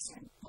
person.